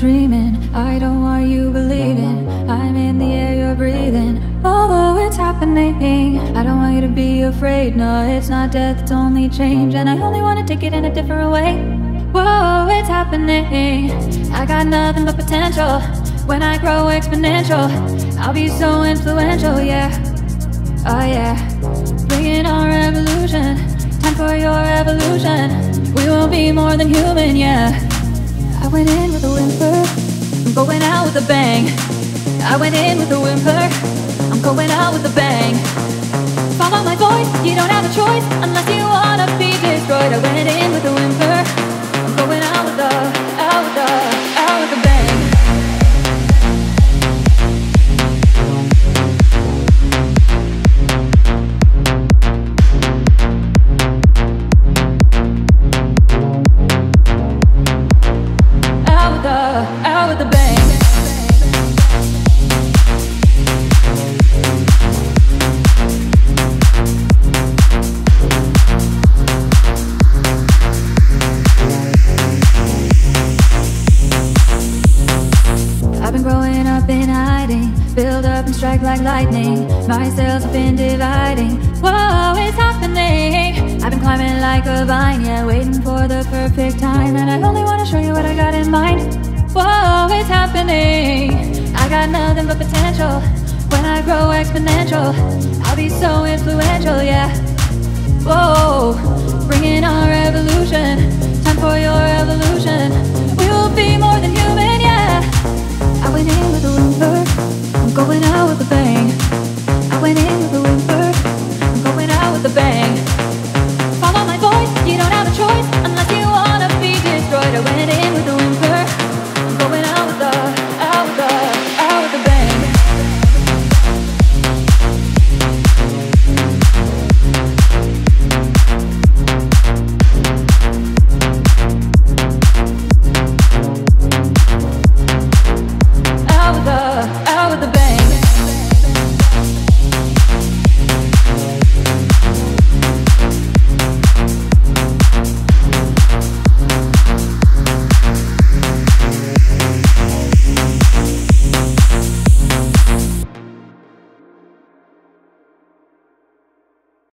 dreaming. I don't want you believing. I'm in the air you're breathing. Although it's happening, I don't want you to be afraid. No, it's not death, it's only change. And I only want to take it in a different way. Whoa, it's happening. I got nothing but potential. When I grow exponential, I'll be so influential, yeah. Oh, yeah. Bringing our revolution. Time for your evolution. We will be more than human, yeah. I went in with a whimper. I'm going out with a bang. I went in with a whimper. I'm going out with a bang. Follow my voice, you don't have a choice unless you wanna be destroyed. I went in with a whimper. I'm going out with a, up and strike like lightning. My cells have been dividing. Whoa, it's happening. I've been climbing like a vine, yeah, waiting for the perfect time. And I only wanna show you what I got in mind. Whoa, it's happening. I got nothing but potential. When I grow exponential, I'll be so influential, yeah. Whoa, bringing our with a whimper. I'm going out with a bang.